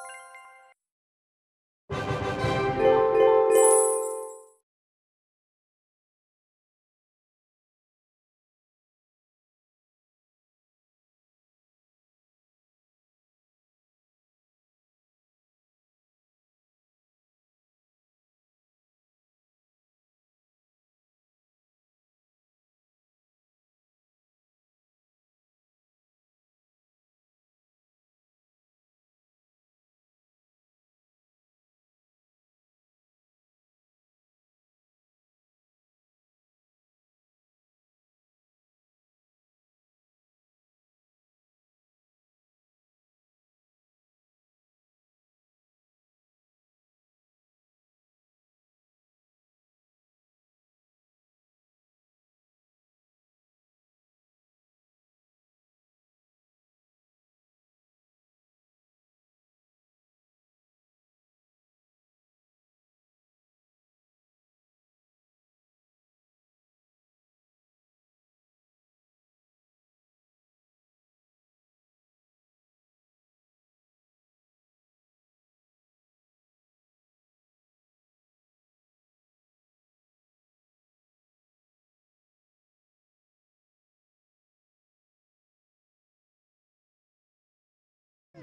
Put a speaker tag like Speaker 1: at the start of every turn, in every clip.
Speaker 1: you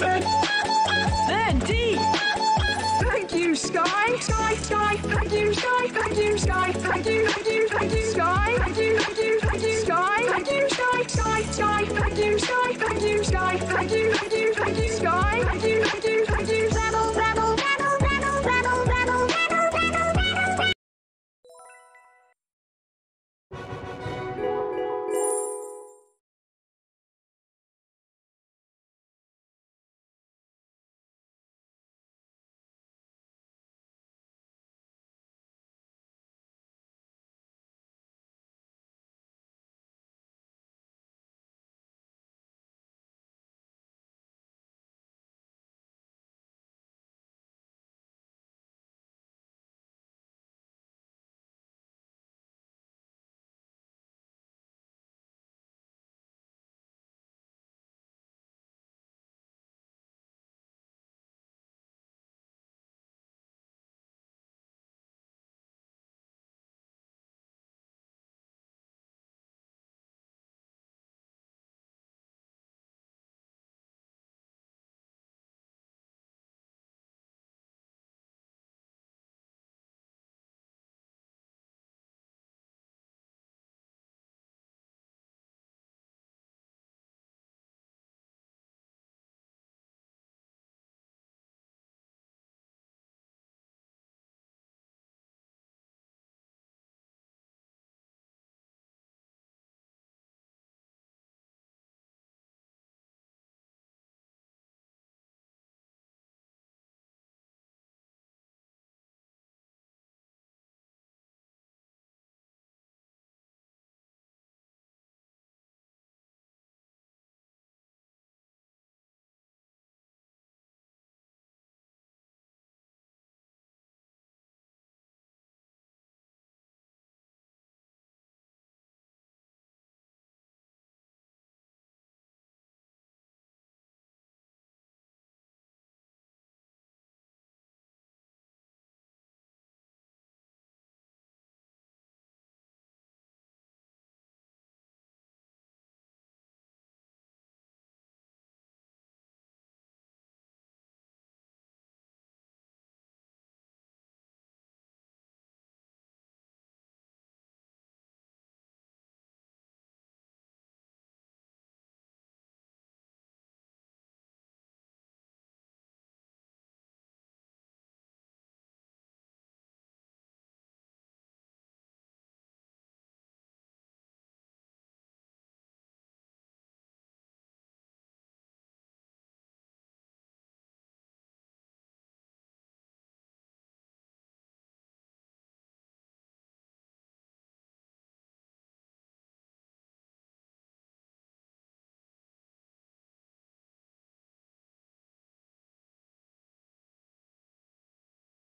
Speaker 1: Then D. Then Then D. Thank you, Sky. Sky, Sky. Thank you, Sky. Thank you, Sky. Thank you, thank you, thank you, Sky. Thank you, thank you,